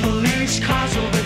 Police cars will